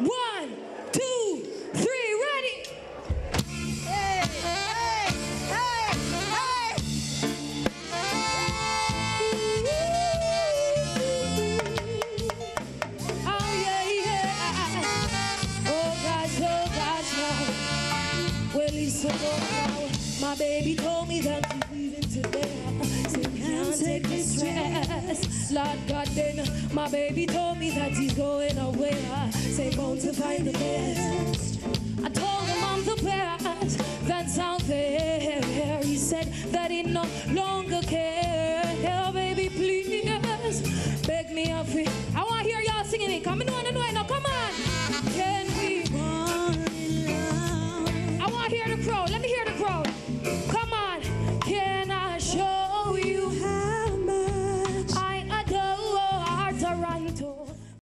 One, two, three, ready. Hey, hey, hey, hey. Oh yeah, yeah. Oh gosh, oh gosh, oh. Well, it's so now. My baby told me that he's leaving today yes. Lord God, then my baby told me that he's going away. I say, going to find the best. I told him I'm the best that's out there. He said that he no longer cares. Oh, baby, please beg me up. I want to hear y'all singing it. Come on, and. Now, come on. Can we? I want to hear the crowd.